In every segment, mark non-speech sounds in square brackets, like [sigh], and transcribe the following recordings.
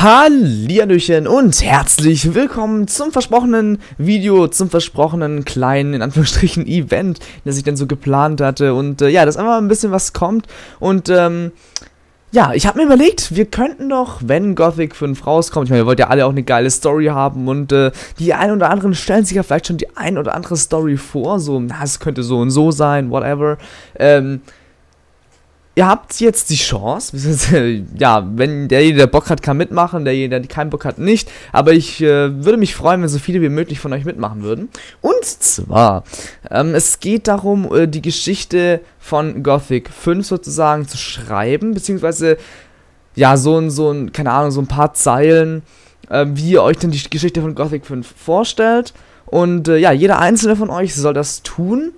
Hallihallöchen und herzlich willkommen zum versprochenen Video, zum versprochenen kleinen, in Anführungsstrichen, Event, das ich dann so geplant hatte. Und äh, ja, dass einfach ein bisschen was kommt. Und ähm, ja, ich habe mir überlegt, wir könnten doch, wenn Gothic 5 rauskommt, ich meine, ihr wollt ja alle auch eine geile Story haben und äh, die ein oder anderen stellen sich ja vielleicht schon die ein oder andere Story vor, so, na, es könnte so und so sein, whatever, ähm, ihr habt jetzt die Chance, ja, wenn derjenige, der Bock hat, kann mitmachen, derjenige, der keinen Bock hat, nicht. Aber ich äh, würde mich freuen, wenn so viele wie möglich von euch mitmachen würden. Und zwar, ähm, es geht darum, äh, die Geschichte von Gothic 5 sozusagen zu schreiben, beziehungsweise, ja, so ein, so ein, keine Ahnung, so ein paar Zeilen, äh, wie ihr euch denn die Geschichte von Gothic 5 vorstellt. Und äh, ja, jeder einzelne von euch soll das tun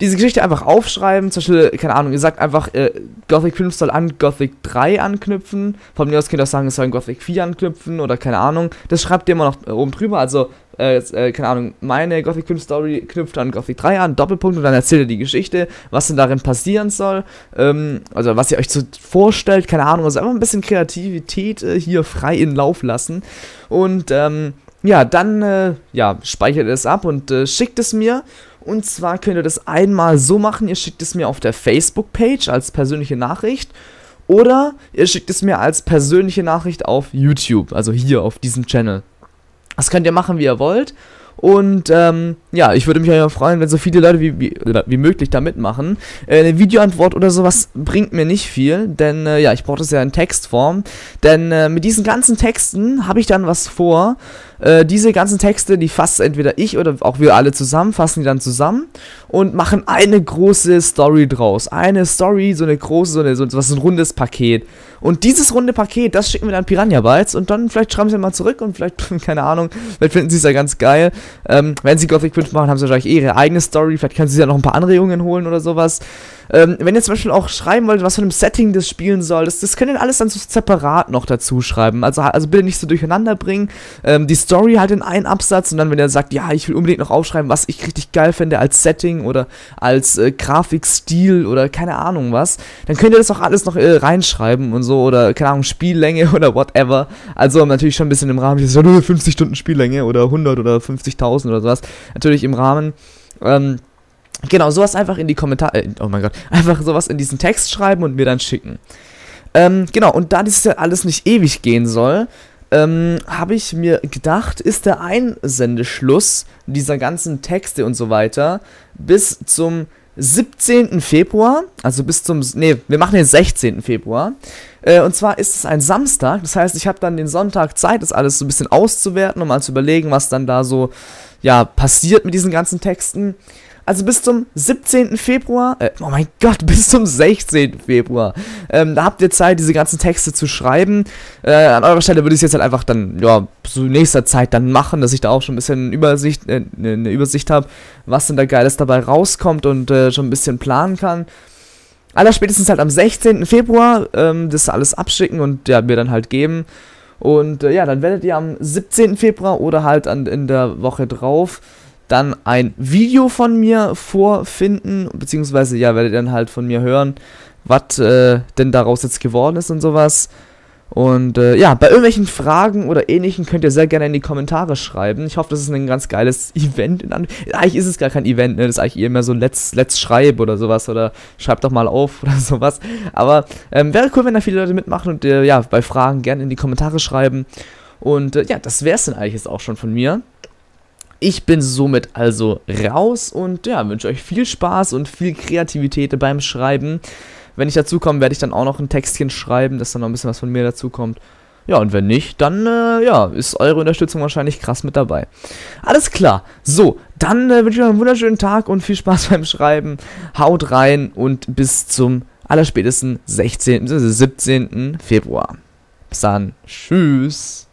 diese Geschichte einfach aufschreiben. Zum Beispiel, keine Ahnung, ihr sagt einfach, äh, Gothic 5 soll an Gothic 3 anknüpfen. Von mir aus könnt ihr auch sagen, es soll an Gothic 4 anknüpfen oder keine Ahnung. Das schreibt ihr immer noch äh, oben drüber. Also, äh, äh, keine Ahnung, meine Gothic 5 Story knüpft an Gothic 3 an, Doppelpunkt, und dann erzählt ihr die Geschichte, was denn darin passieren soll. Ähm, also, was ihr euch so vorstellt, keine Ahnung. Also, einfach ein bisschen Kreativität äh, hier frei in Lauf lassen. Und, ähm, ja, dann, äh, ja, speichert es ab und äh, schickt es mir. Und zwar könnt ihr das einmal so machen, ihr schickt es mir auf der Facebook-Page als persönliche Nachricht. Oder ihr schickt es mir als persönliche Nachricht auf YouTube, also hier auf diesem Channel. Das könnt ihr machen, wie ihr wollt. Und ähm, ja, ich würde mich ja freuen, wenn so viele Leute wie, wie, wie möglich da mitmachen. Äh, eine Videoantwort oder sowas bringt mir nicht viel, denn äh, ja, ich brauche das ja in Textform. Denn äh, mit diesen ganzen Texten habe ich dann was vor. Äh, diese ganzen Texte, die fasst entweder ich oder auch wir alle zusammen, fassen die dann zusammen und machen eine große Story draus. Eine Story, so eine große, so, eine, so was ein rundes Paket. Und dieses runde Paket, das schicken wir dann Piranha Bytes und dann vielleicht schreiben sie mal zurück und vielleicht, [laughs] keine Ahnung, vielleicht finden sie es ja ganz geil. Ähm, wenn sie Gothic 5 machen, haben sie wahrscheinlich eh ihre eigene Story, vielleicht können sie ja noch ein paar Anregungen holen oder sowas. Ähm, wenn ihr zum Beispiel auch schreiben wollt, was für ein Setting das spielen soll, das, das könnt ihr alles dann so separat noch dazu schreiben. Also, also bitte nicht so durcheinander bringen. Ähm, die Story halt in einen Absatz und dann, wenn ihr sagt, ja, ich will unbedingt noch aufschreiben, was ich richtig geil finde als Setting oder als äh, Grafikstil oder keine Ahnung was, dann könnt ihr das auch alles noch äh, reinschreiben und so oder keine Ahnung, Spiellänge [laughs] oder whatever. Also natürlich schon ein bisschen im Rahmen, ist ja nur 50 Stunden Spiellänge oder 100 oder 50.000 oder sowas. Natürlich im Rahmen. Ähm, Genau, sowas einfach in die Kommentare, äh, oh mein Gott, [laughs] einfach sowas in diesen Text schreiben und mir dann schicken. Ähm, genau, und da das ja alles nicht ewig gehen soll, ähm, habe ich mir gedacht, ist der Einsendeschluss dieser ganzen Texte und so weiter bis zum 17. Februar, also bis zum, nee, wir machen den 16. Februar. Äh, und zwar ist es ein Samstag, das heißt, ich habe dann den Sonntag Zeit, das alles so ein bisschen auszuwerten und mal zu überlegen, was dann da so, ja, passiert mit diesen ganzen Texten. Also bis zum 17. Februar, äh, oh mein Gott, [laughs] bis zum 16. Februar. Ähm, da habt ihr Zeit, diese ganzen Texte zu schreiben. Äh, an eurer Stelle würde ich es jetzt halt einfach dann, ja, zu nächster Zeit dann machen, dass ich da auch schon ein bisschen Übersicht, äh, eine Übersicht habe, was denn da Geiles dabei rauskommt und äh, schon ein bisschen planen kann. Aller spätestens halt am 16. Februar ähm, das alles abschicken und ja, mir dann halt geben. Und äh, ja, dann werdet ihr am 17. Februar oder halt an, in der Woche drauf dann ein Video von mir vorfinden, beziehungsweise ja, werdet ihr dann halt von mir hören, was äh, denn daraus jetzt geworden ist und sowas. Und äh, ja, bei irgendwelchen Fragen oder ähnlichen könnt ihr sehr gerne in die Kommentare schreiben. Ich hoffe, das ist ein ganz geiles [laughs] Event. eigentlich ist es gar kein Event, ne? Das ist eigentlich eher mehr so Let's, Let's Schreib oder sowas. Oder schreibt doch mal auf [laughs] oder sowas. Aber ähm, wäre cool, wenn da viele Leute mitmachen und äh, ja, bei Fragen gerne in die Kommentare schreiben. Und äh, ja, das wäre es dann eigentlich jetzt auch schon von mir. Ich bin somit also raus und ja, wünsche euch viel Spaß und viel Kreativität beim Schreiben. Wenn ich dazu komme, werde ich dann auch noch ein Textchen schreiben, dass dann noch ein bisschen was von mir dazu kommt. Ja, und wenn nicht, dann äh, ja, ist eure Unterstützung wahrscheinlich krass mit dabei. Alles klar. So, dann äh, wünsche ich euch einen wunderschönen Tag und viel Spaß [laughs] beim Schreiben. Haut rein und bis zum allerspätesten 16. 17. Februar. Bis dann. Tschüss.